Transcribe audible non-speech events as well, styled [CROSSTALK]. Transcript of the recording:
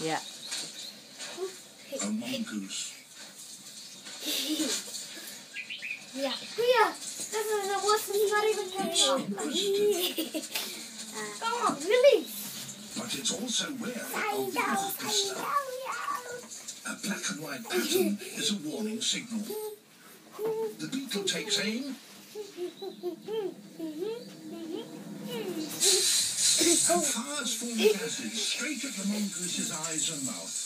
Yeah. A mongoose. Yeah. Yeah. This is the worst thing not even It's inquisitive, Come on, release. but it's also wary I of the know, I stuff. know, A black and white pattern is a warning signal. The beetle takes aim [LAUGHS] and fires form gases straight at the mongoose's eyes and mouth.